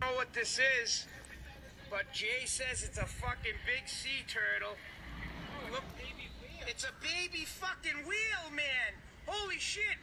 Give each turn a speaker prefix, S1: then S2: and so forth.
S1: know what this is, but Jay says it's a fucking big sea turtle. Look, it's a baby fucking wheel, man. Holy shit.